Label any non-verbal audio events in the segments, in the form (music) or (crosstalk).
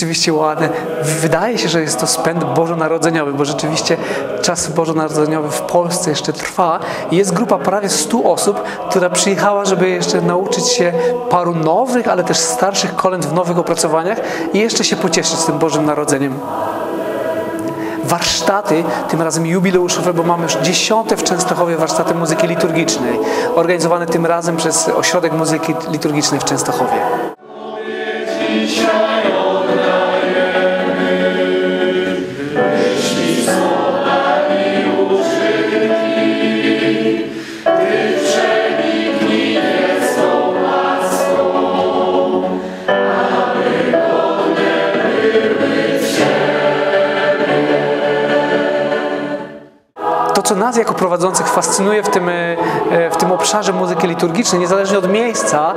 rzeczywiście ładne. Wydaje się, że jest to spęd bożonarodzeniowy, bo rzeczywiście czas bożonarodzeniowy w Polsce jeszcze trwa jest grupa prawie 100 osób, która przyjechała, żeby jeszcze nauczyć się paru nowych, ale też starszych kolęd w nowych opracowaniach i jeszcze się pocieszyć tym Bożym Narodzeniem warsztaty, tym razem jubileuszowe, bo mamy już dziesiąte w Częstochowie warsztaty muzyki liturgicznej, organizowane tym razem przez Ośrodek Muzyki Liturgicznej w Częstochowie. To, nas jako prowadzących fascynuje w tym, e, w tym obszarze muzyki liturgicznej, niezależnie od miejsca,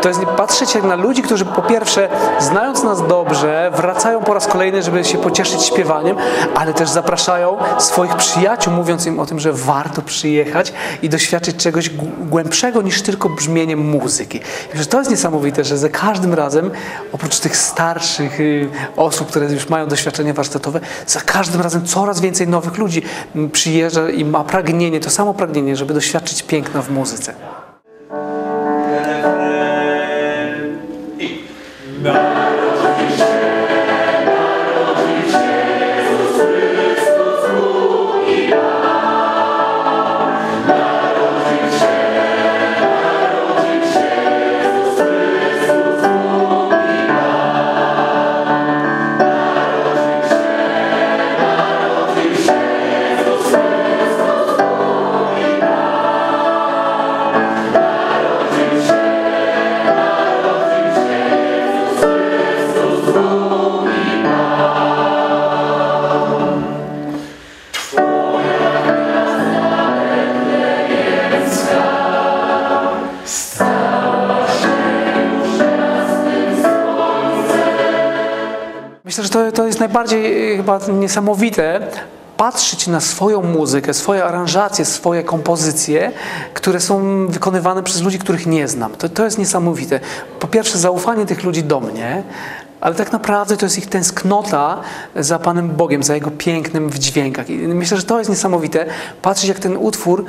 to jest patrzeć na ludzi, którzy po pierwsze, znając nas dobrze, wracają po raz kolejny, żeby się pocieszyć śpiewaniem, ale też zapraszają swoich przyjaciół, mówiąc im o tym, że warto przyjechać i doświadczyć czegoś głębszego niż tylko brzmienie muzyki. I to jest niesamowite, że za każdym razem, oprócz tych starszych y, osób, które już mają doświadczenie warsztatowe, za każdym razem coraz więcej nowych ludzi przyjeżdża i ma pragnienie, to samo pragnienie, żeby doświadczyć piękna w muzyce. Myślę, że to, to jest najbardziej chyba niesamowite, patrzeć na swoją muzykę, swoje aranżacje, swoje kompozycje, które są wykonywane przez ludzi, których nie znam. To, to jest niesamowite. Po pierwsze, zaufanie tych ludzi do mnie, ale tak naprawdę to jest ich tęsknota za Panem Bogiem, za Jego pięknym w dźwiękach. I myślę, że to jest niesamowite, patrzeć jak ten utwór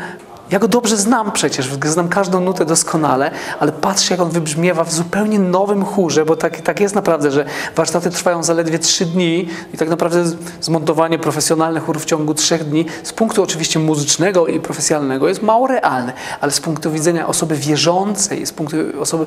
ja go dobrze znam przecież, znam każdą nutę doskonale, ale patrzę, jak on wybrzmiewa w zupełnie nowym chórze, bo tak, tak jest naprawdę, że warsztaty trwają zaledwie trzy dni i tak naprawdę zmontowanie profesjonalnych chórów w ciągu trzech dni z punktu oczywiście muzycznego i profesjonalnego jest mało realne, ale z punktu widzenia osoby wierzącej, z punktu, osoby,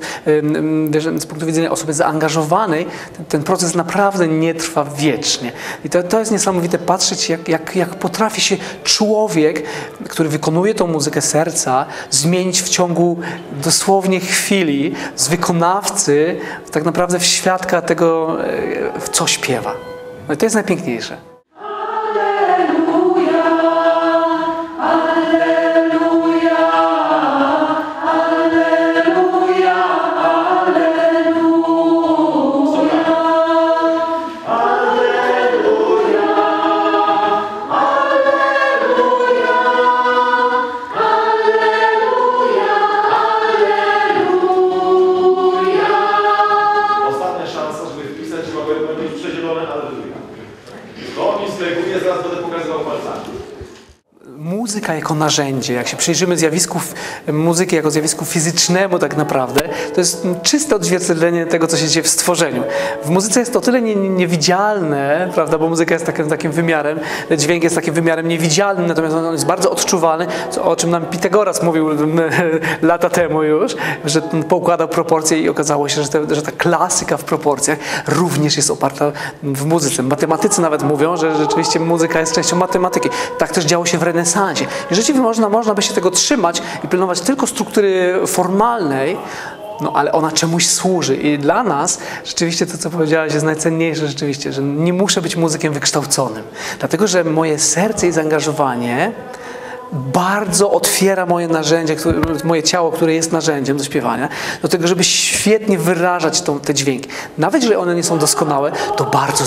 z punktu widzenia osoby zaangażowanej, ten, ten proces naprawdę nie trwa wiecznie. I to, to jest niesamowite patrzeć, jak, jak, jak potrafi się człowiek, który wykonuje tą muzykę, muzykę serca zmienić w ciągu dosłownie chwili z wykonawcy tak naprawdę w świadka tego, e, w co śpiewa. No i to jest najpiękniejsze. Muzyka jako narzędzie, jak się przyjrzymy zjawisku muzyki jako zjawisku fizycznemu tak naprawdę, to jest czyste odzwierciedlenie tego, co się dzieje w stworzeniu. W muzyce jest to tyle nie, nie, niewidzialne, prawda, bo muzyka jest takim, takim wymiarem, dźwięk jest takim wymiarem niewidzialnym, natomiast on jest bardzo odczuwalny, o czym nam Pitagoras mówił (laughs) lata temu już, że poukładał proporcje i okazało się, że, te, że ta klasyka w proporcjach również jest oparta w muzyce. Matematycy nawet mówią, że rzeczywiście muzyka jest częścią matematyki. Tak też działo się w renesansie. I rzeczywiście można, można by się tego trzymać i pilnować tylko struktury formalnej, no ale ona czemuś służy. I dla nas rzeczywiście to, co powiedziałaś, jest najcenniejsze rzeczywiście, że nie muszę być muzykiem wykształconym. Dlatego, że moje serce i zaangażowanie bardzo otwiera moje narzędzie, które, moje ciało, które jest narzędziem do śpiewania, do tego, żeby świetnie wyrażać tą, te dźwięki. Nawet jeżeli one nie są doskonałe, to bardzo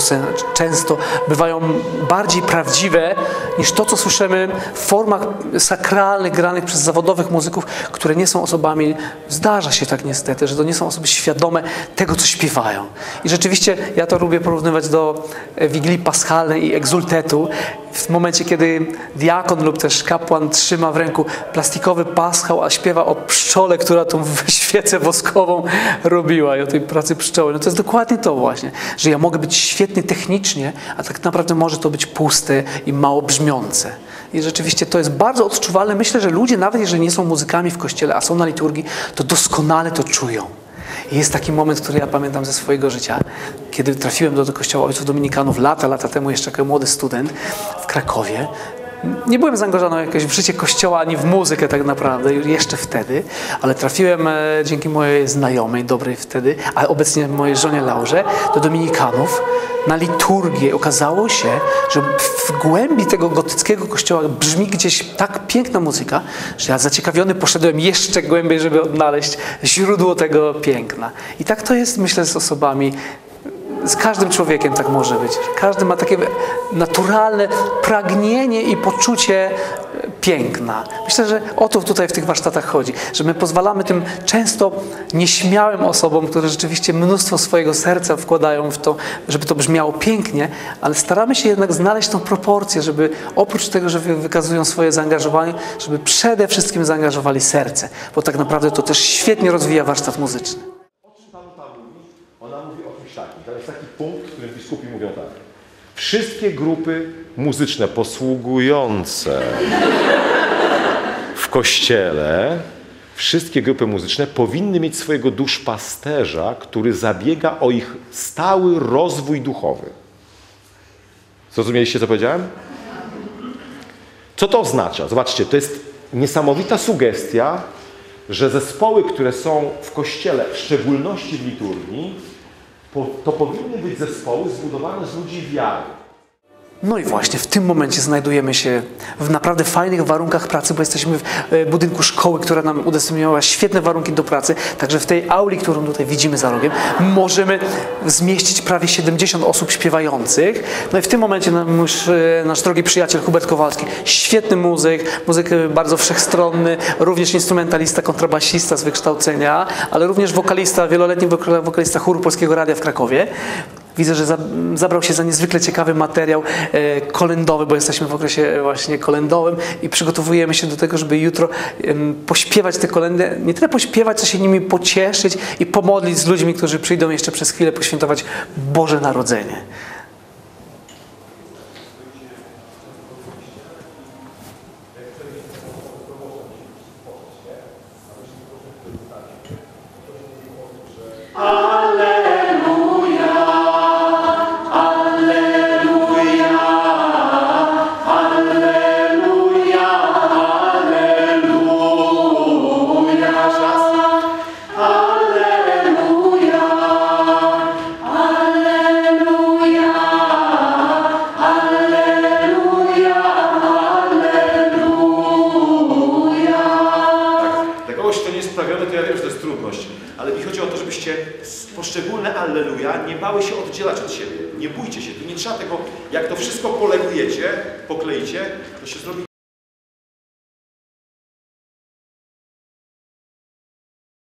często bywają bardziej prawdziwe niż to, co słyszymy w formach sakralnych, granych przez zawodowych muzyków, które nie są osobami, zdarza się tak niestety, że to nie są osoby świadome tego, co śpiewają. I rzeczywiście ja to lubię porównywać do e, Wigilii Paschalnej i Egzultetu, w momencie, kiedy diakon lub też kapłan trzyma w ręku plastikowy paschał, a śpiewa o pszczole, która tą (laughs) świecę woskową robiła i o tej pracy pszczoły. No to jest dokładnie to właśnie, że ja mogę być świetny technicznie, a tak naprawdę może to być puste i mało brzmiące. I rzeczywiście to jest bardzo odczuwalne. Myślę, że ludzie, nawet jeżeli nie są muzykami w kościele, a są na liturgii, to doskonale to czują. I jest taki moment, który ja pamiętam ze swojego życia, kiedy trafiłem do, kościoła ojców dominikanów lata, lata temu, jeszcze jako młody student w Krakowie. Nie byłem zaangażowany jakoś w życie kościoła, ani w muzykę tak naprawdę, jeszcze wtedy, ale trafiłem e, dzięki mojej znajomej, dobrej wtedy, a obecnie mojej żonie Laurze, do dominikanów na liturgię. Okazało się, że w głębi tego gotyckiego kościoła brzmi gdzieś tak piękna muzyka, że ja zaciekawiony poszedłem jeszcze głębiej, żeby odnaleźć źródło tego piękna. I tak to jest, myślę, z osobami z każdym człowiekiem tak może być. Każdy ma takie naturalne pragnienie i poczucie piękna. Myślę, że o to tutaj w tych warsztatach chodzi, że my pozwalamy tym często nieśmiałym osobom, które rzeczywiście mnóstwo swojego serca wkładają w to, żeby to brzmiało pięknie, ale staramy się jednak znaleźć tą proporcję, żeby oprócz tego, że wy- wykazują swoje zaangażowanie, żeby przede wszystkim zaangażowali serce, bo tak naprawdę to też świetnie rozwija warsztat muzyczny. O czym Panu tam mówi? Ona mówi o czymś takim. To jest taki punkt, w którym biskupi mówią tak. Wszystkie grupy muzyczne posługujące w kościele, wszystkie grupy muzyczne powinny mieć swojego duszpasterza, który zabiega o ich stały rozwój duchowy. Zrozumieliście, co powiedziałem? Co to oznacza? Zobaczcie, to jest niesamowita sugestia, że zespoły, które są w kościele, w szczególności w liturgii, to powinny być zespoły zbudowane z ludzi wiary. No i właśnie w tym momencie znajdujemy się w naprawdę fajnych warunkach pracy, bo jesteśmy w e, budynku szkoły, która nam udostępniała świetne warunki do pracy. Także w tej auli, którą tutaj widzimy za rogiem, możemy zmieścić prawie 70 osób śpiewających. No i w tym momencie nasz, e, nasz drogi przyjaciel Hubert Kowalski, świetny muzyk, muzyk e, bardzo wszechstronny, również instrumentalista, kontrabasista z wykształcenia, ale również wokalista, wieloletni wokal- wokalista chóru Polskiego Radia w Krakowie. Widzę, że za, zabrał się za niezwykle ciekawy materiał e, kolendowy, bo jesteśmy w okresie właśnie kolendowym i przygotowujemy się do tego, żeby jutro pośpiewać te kolendy, nie tyle pośpiewać, co się nimi pocieszyć i pomodlić z ludźmi, którzy przyjdą jeszcze przez chwilę poświętować Boże Narodzenie. Sprawiony, to ja wiem, że to jest trudność, ale mi chodzi o to, żebyście poszczególne Alleluja nie bały się oddzielać od siebie. Nie bójcie się, tu nie trzeba tego, jak to wszystko polegujecie, pokleicie, to się zrobi